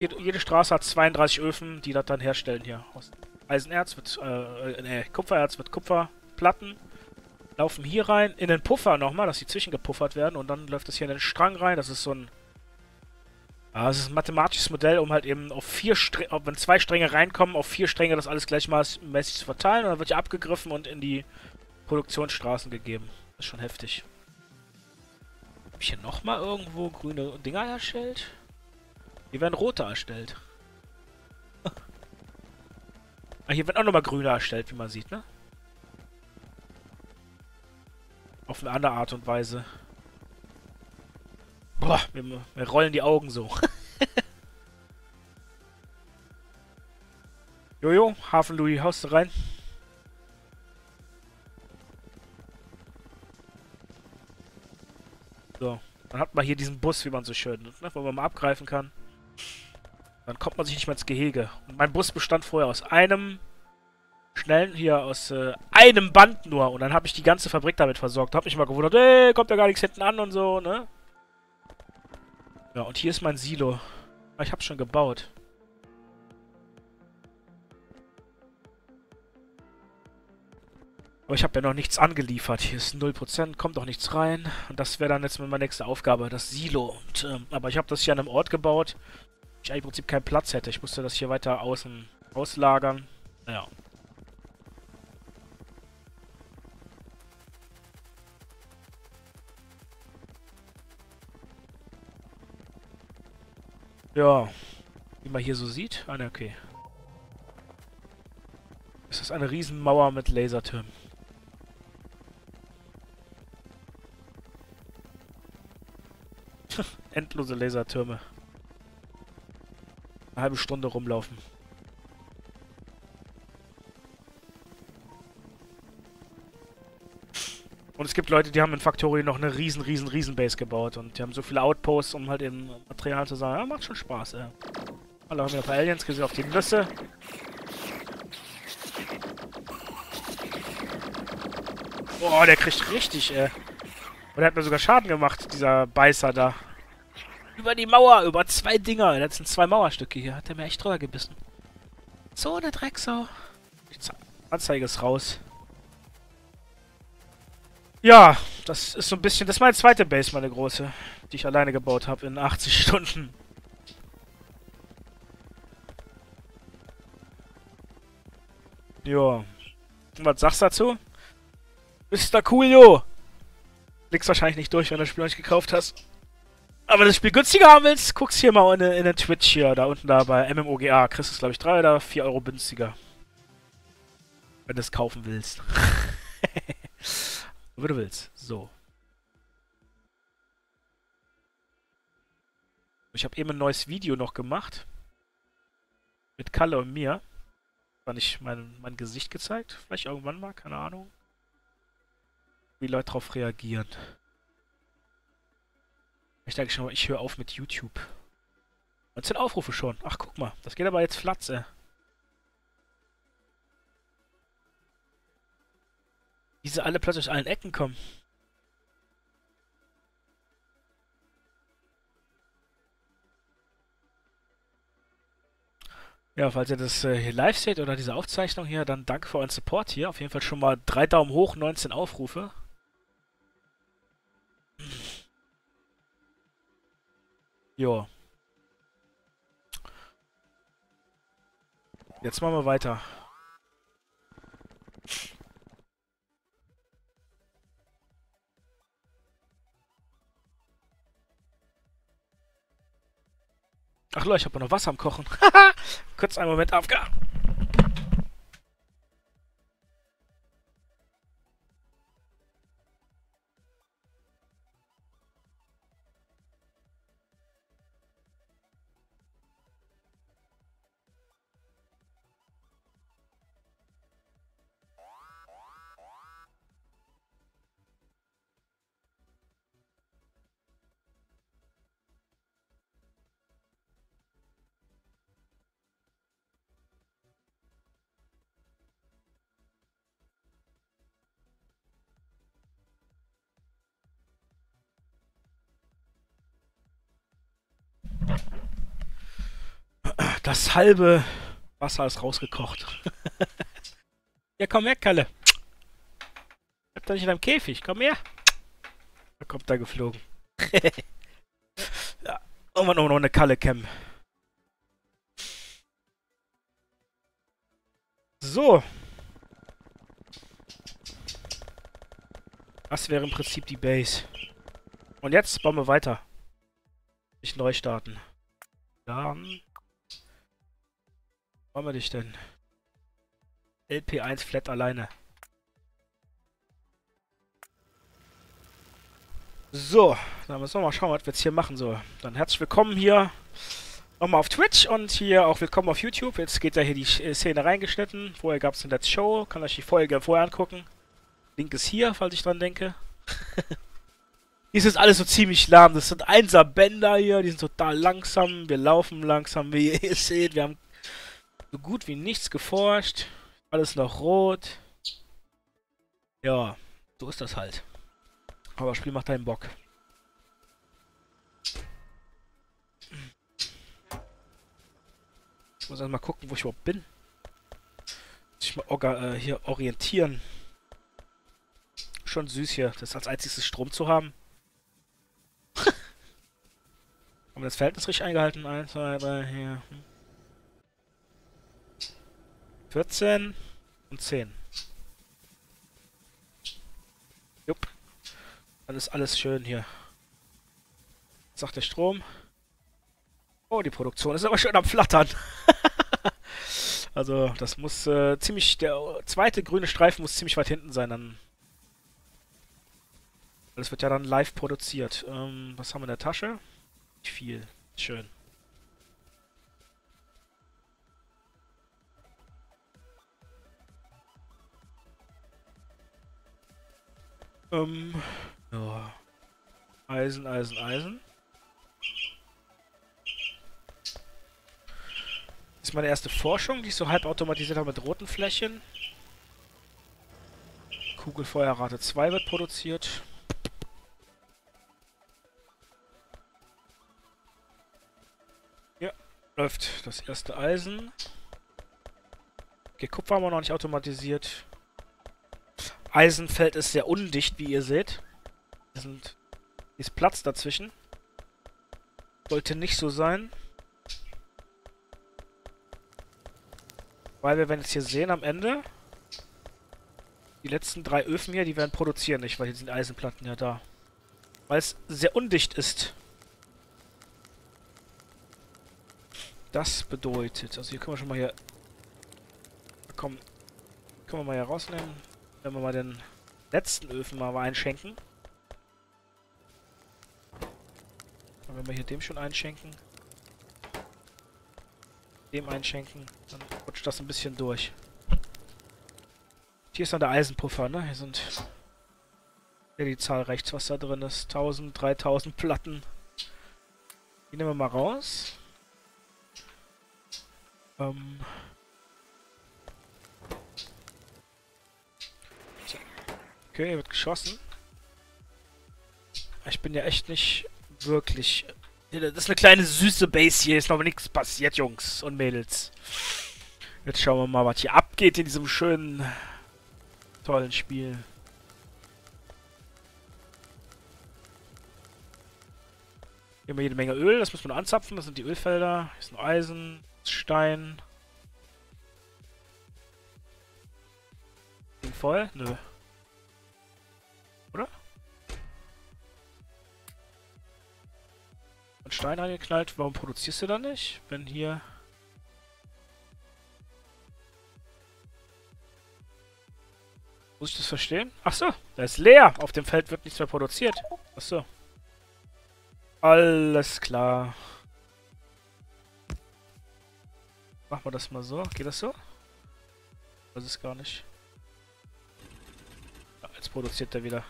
Jede, Straße hat 32 Öfen, die das dann herstellen hier. Aus Eisenerz wird, äh, ne, Kupfererz wird Kupferplatten. Laufen hier rein, in den Puffer nochmal, dass die zwischengepuffert werden und dann läuft das hier in den Strang rein. Das ist so ein ja, das ist ein mathematisches Modell, um halt eben auf vier Stränge, wenn zwei Stränge reinkommen, auf vier Stränge das alles gleichmäßig zu verteilen. Und dann wird ja abgegriffen und in die Produktionsstraßen gegeben. Das ist schon heftig. Hab ich hier nochmal irgendwo grüne Dinger erstellt? Hier werden rote erstellt. ah, hier werden auch nochmal grüne erstellt, wie man sieht, ne? Auf eine andere Art und Weise. Boah, wir, wir rollen die Augen so. Jojo, Hafen Louis, haust du rein? So, dann hat man hier diesen Bus, wie man so schön, ne, wo man mal abgreifen kann. Dann kommt man sich nicht mehr ins Gehege. Und mein Bus bestand vorher aus einem schnellen, hier aus äh, einem Band nur. Und dann habe ich die ganze Fabrik damit versorgt. Hab mich mal gewundert, ey, kommt ja gar nichts hinten an und so, ne? Ja, und hier ist mein Silo. Ah, ich hab's schon gebaut. Aber ich habe ja noch nichts angeliefert. Hier ist 0%, kommt auch nichts rein. Und das wäre dann jetzt meine nächste Aufgabe, das Silo. Und, ähm, aber ich habe das hier an einem Ort gebaut, ich im Prinzip keinen Platz hätte. Ich musste das hier weiter außen auslagern. Naja. Ja, wie man hier so sieht. Ah, ne, okay. Es ist eine Riesenmauer mit Lasertürmen. Endlose Lasertürme. Eine halbe Stunde rumlaufen. Und es gibt Leute, die haben in Factory noch eine riesen, riesen, riesen Base gebaut. Und die haben so viele Outposts, um halt eben Material zu sagen. Ja, macht schon Spaß, ey. Hallo, haben wir ein paar Aliens gesehen auf die Nüsse. Boah, der kriegt richtig, ey. Und der hat mir sogar Schaden gemacht, dieser Beißer da. Über die Mauer, über zwei Dinger. Das sind zwei Mauerstücke hier. Hat der mir echt drüber gebissen. So, der Drecksau. Die Anzeige ist raus. Ja, das ist so ein bisschen... Das ist meine zweite Base, meine große. Die ich alleine gebaut habe in 80 Stunden. Ja. Was sagst du dazu? Mr. Coolio! Blickst wahrscheinlich nicht durch, wenn du das Spiel noch nicht gekauft hast. Aber wenn das Spiel günstiger haben willst, guckst hier mal in, in den Twitch hier, da unten da bei MMOGA. Kriegst es, glaube ich, 3 oder 4 Euro günstiger. Wenn du es kaufen willst. Wie du willst. So. Ich habe eben ein neues Video noch gemacht. Mit Kalle und mir. War nicht mein, mein Gesicht gezeigt. Vielleicht irgendwann mal, keine Ahnung. Wie Leute darauf reagieren. Ich denke schon ich höre auf mit YouTube. 19 Aufrufe schon. Ach, guck mal. Das geht aber jetzt flatze. Wie sie alle plötzlich aus allen Ecken kommen. Ja, falls ihr das äh, hier live seht oder diese Aufzeichnung hier, dann danke für euren Support hier. Auf jeden Fall schon mal drei Daumen hoch, 19 Aufrufe. Jo. Jetzt machen wir weiter. Ach Leute, ich habe noch Wasser am Kochen. Kurz einen Moment Aufgabe. Das halbe Wasser ist rausgekocht. ja, komm her, Kalle. Bleib doch nicht in deinem Käfig. Komm her. Da kommt er geflogen. ja, irgendwann auch noch eine Kalle Cam. So. Das wäre im Prinzip die Base. Und jetzt bauen wir weiter. Nicht neu starten. Dann... Wo wir dich denn? LP1 Flat alleine. So, dann müssen wir mal schauen, was wir jetzt hier machen so. Dann herzlich willkommen hier nochmal auf Twitch und hier auch willkommen auf YouTube. Jetzt geht ja hier die äh, Szene reingeschnitten. Vorher gab es eine Let's Show. Kann euch die Folge vorher angucken. Link ist hier, falls ich dran denke. hier ist jetzt alles so ziemlich lahm. Das sind Einser-Bänder hier. Die sind total langsam. Wir laufen langsam, wie ihr seht. Wir haben so gut wie nichts geforscht. Alles noch rot. Ja, so ist das halt. Aber das Spiel macht einen Bock. Ich muss erstmal gucken, wo ich überhaupt bin. Muss ich mal äh, hier orientieren. Schon süß hier, das als einziges Strom zu haben. haben wir das Verhältnis richtig eingehalten? 1, 2, 3, hier. 14 und 10. Jupp. Dann ist alles schön hier. Was sagt der Strom? Oh, die Produktion ist aber schön am Flattern. also, das muss äh, ziemlich... Der zweite grüne Streifen muss ziemlich weit hinten sein, dann... Das wird ja dann live produziert. Ähm, was haben wir in der Tasche? Nicht viel. Schön. Ähm, ja. Eisen, Eisen, Eisen. Das ist meine erste Forschung, die ich so halb automatisiert habe mit roten Flächen. Kugelfeuerrate 2 wird produziert. Ja, läuft das erste Eisen. Okay, Kupfer haben wir noch nicht automatisiert. Eisenfeld ist sehr undicht, wie ihr seht. Hier ist Platz dazwischen. Sollte nicht so sein. Weil wir werden jetzt hier sehen am Ende, die letzten drei Öfen hier, die werden produzieren nicht, weil hier sind Eisenplatten ja da. Weil es sehr undicht ist. Das bedeutet, also hier können wir schon mal hier... Komm, können wir mal hier rausnehmen. Wenn wir mal den letzten Öfen mal einschenken. Und wenn wir hier dem schon einschenken. Dem einschenken, dann rutscht das ein bisschen durch. Hier ist dann der Eisenpuffer, ne? Hier sind ja die Zahl rechts, was da drin ist. 1000, 3000 Platten. Die nehmen wir mal raus. Ähm... Okay, wird geschossen. Ich bin ja echt nicht wirklich... Das ist eine kleine süße Base hier. Ist noch nichts passiert, Jungs und Mädels. Jetzt schauen wir mal, was hier abgeht in diesem schönen, tollen Spiel. Hier haben wir jede Menge Öl. Das muss man anzapfen. Das sind die Ölfelder. Hier ist ein Eisen, Stein. Ding voll? Nö. Stein reingeknallt. Warum produzierst du da nicht? Wenn hier... Muss ich das verstehen? Ach so, der ist leer. Auf dem Feld wird nichts mehr produziert. Ach so. Alles klar. Machen wir das mal so. Geht das so? Das ist gar nicht. Ja, jetzt produziert er wieder.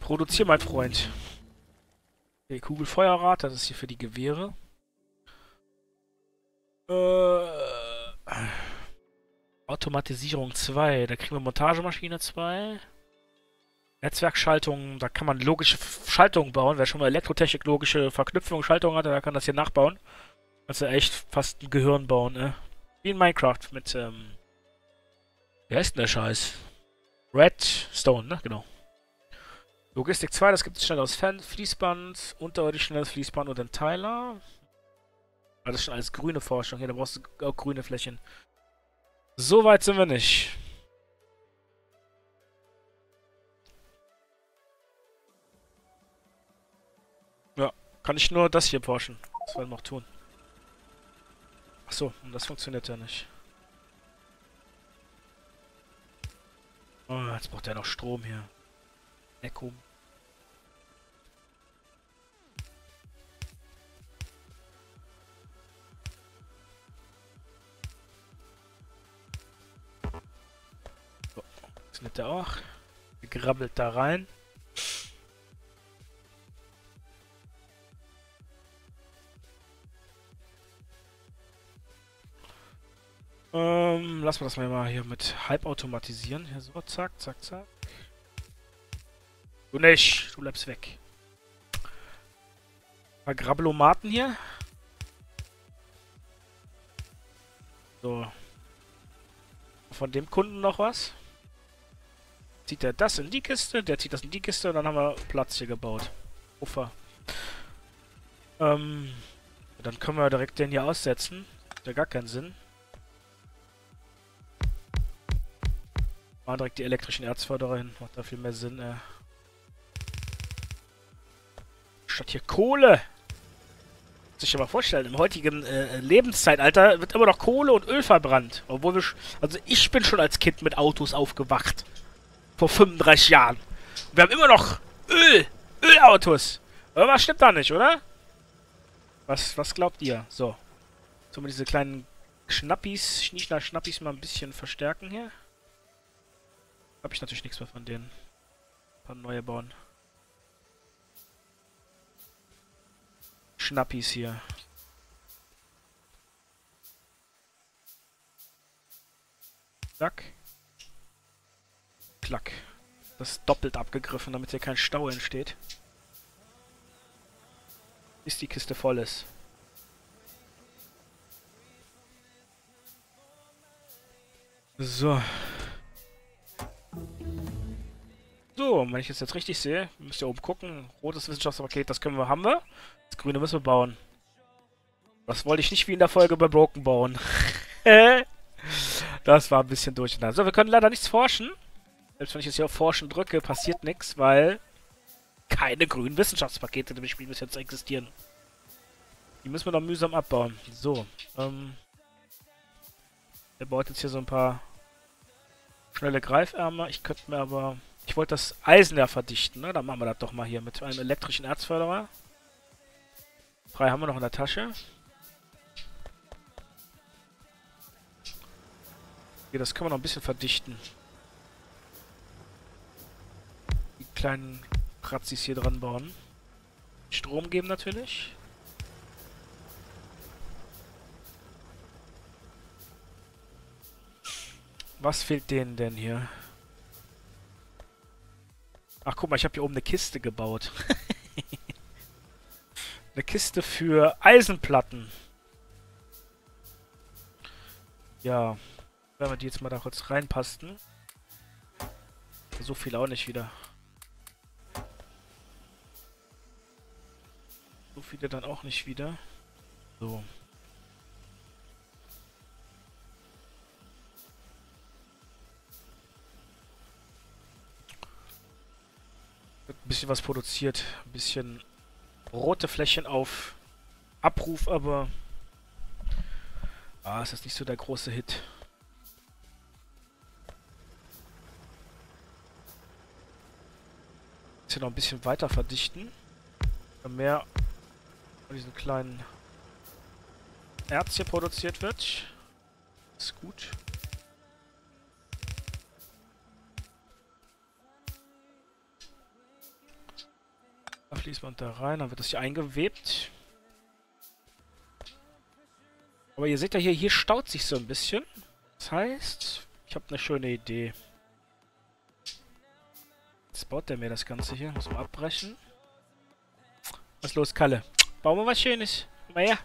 Produzier, mein Freund. Okay, Kugelfeuerrad, das ist hier für die Gewehre. Äh, Automatisierung 2, da kriegen wir Montagemaschine 2. Netzwerkschaltung, da kann man logische Schaltungen bauen. Wer schon mal Elektrotechnik logische Verknüpfung, Schaltungen hatte, der kann das hier nachbauen. Also echt fast ein Gehirn bauen, ne? Wie in Minecraft mit, ähm... Wie heißt denn der Scheiß? Redstone, ne? Genau. Logistik 2, das gibt es schnell aus Fließband, unterirdisch schnelles Fließband und ein Teiler. Ah, das ist schon alles grüne Forschung. Hier, da brauchst du auch grüne Flächen. So weit sind wir nicht. Ja, kann ich nur das hier forschen. Was wollen wir noch tun? Achso, und das funktioniert ja nicht. Oh, jetzt braucht er noch Strom hier. Echo. Jetzt nimmt er auch. Grabbelt da rein. Ähm, lassen wir das mal hier mit halbautomatisieren. Hier so, zack, zack, zack. Du nicht, du bleibst weg. Ein paar Grabbelomaten hier. So. Von dem Kunden noch was. Zieht er das in die Kiste, der zieht das in die Kiste und dann haben wir Platz hier gebaut. Ufer. Ähm, dann können wir direkt den hier aussetzen. Hat ja gar keinen Sinn. Machen direkt die elektrischen Erzförderer hin. Macht da viel mehr Sinn, äh. Statt hier Kohle. Muss ich dir mal vorstellen, im heutigen äh, Lebenszeitalter wird immer noch Kohle und Öl verbrannt. Obwohl wir... Also ich bin schon als Kind mit Autos aufgewacht. Vor 35 Jahren. Wir haben immer noch Öl. Ölautos. Aber was stimmt da nicht, oder? Was, was glaubt ihr? So. Sollen wir diese kleinen Schnappis, Schnischner Schnappis mal ein bisschen verstärken hier? Habe ich natürlich nichts mehr von denen. Ein paar neue bauen. Schnappis hier. Zack. Das ist doppelt abgegriffen, damit hier kein Stau entsteht. Bis die Kiste voll ist. So. So, wenn ich es jetzt richtig sehe, müsst ihr oben gucken. Rotes Wissenschaftspaket, das können wir, haben wir. Das grüne müssen wir bauen. Das wollte ich nicht wie in der Folge bei Broken bauen. das war ein bisschen durcheinander. So, wir können leider nichts forschen. Selbst wenn ich jetzt hier auf Forschen drücke, passiert nichts, weil keine grünen Wissenschaftspakete in dem Spiel bis jetzt existieren. Die müssen wir noch mühsam abbauen. So, ähm... Er baut jetzt hier so ein paar schnelle Greifärmer. Ich könnte mir aber ich wollte das Eisen ja verdichten, ne? Dann machen wir das doch mal hier mit einem elektrischen Erzförderer. Drei haben wir noch in der Tasche. Okay, das können wir noch ein bisschen verdichten. Die kleinen Kratzis hier dran bauen. Strom geben natürlich. Was fehlt denen denn hier? Ach, guck mal, ich habe hier oben eine Kiste gebaut. eine Kiste für Eisenplatten. Ja, wenn wir die jetzt mal da kurz reinpasten. So viel auch nicht wieder. So viele dann auch nicht wieder. So. ein bisschen was produziert. Ein bisschen rote Flächen auf Abruf, aber ah, ist das nicht so der große Hit. Jetzt hier noch ein bisschen weiter verdichten. Mehr von diesen kleinen Erz hier produziert wird. Ist gut. Fließband da rein, dann wird das hier eingewebt. Aber ihr seht ja hier, hier staut sich so ein bisschen. Das heißt, ich habe eine schöne Idee. Jetzt baut der mir das Ganze hier. Muss mal abbrechen. Was ist los, Kalle? Bauen wir was Schönes. Komm mal her.